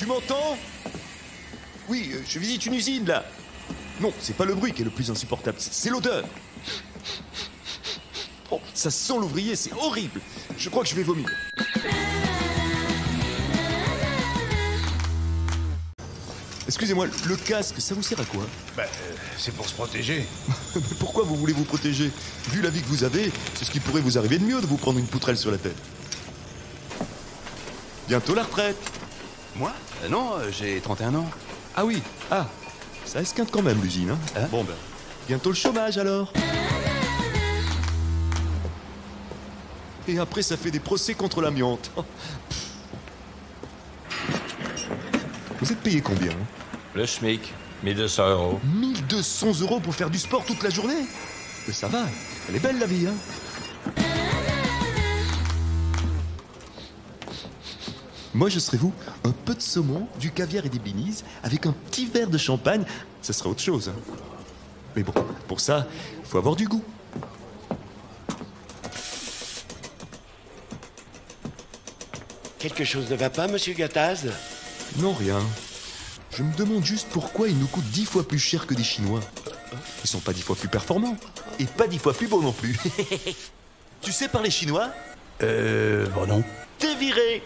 Tu m'entends? Oui, euh, je visite une usine là. Non, c'est pas le bruit qui est le plus insupportable, c'est c'est l'odeur. Oh, ça sent l'ouvrier, c'est horrible. Je crois que je vais vomir. Excusez-moi, le casque, ça vous sert à quoi? Bah, euh, c'est pour se protéger. Mais pourquoi vous voulez vous protéger? Vu la vie que vous avez, c'est ce qui pourrait vous arriver de mieux de vous prendre une poutrelle sur la tête. Bientôt la retraite. Moi Euh, Non, euh, j'ai 31 ans. Ah oui, ah, ça esquinte quand même l'usine, hein, Hein Bon ben, bientôt le chômage alors. Et après ça fait des procès contre l'amiante. Oh. Vous êtes payé combien hein? Le SMIC, 1200 euros. 1200 euros pour faire du sport toute la journée? Mais ça va, elle est belle la vie, hein Moi, je serais vous, un peu de saumon, du caviar et des blinis, avec un petit verre de champagne, ça serait autre chose. hein. Mais bon, pour ça, il faut avoir du goût. Quelque chose ne va pas, monsieur Gattaz Non, rien. Je me demande juste pourquoi ils nous coûtent dix fois plus cher que des Chinois. Ils sont pas dix fois plus performants. Et pas dix fois plus beaux non plus. tu sais parler chinois? Euh, bon non. T'es viré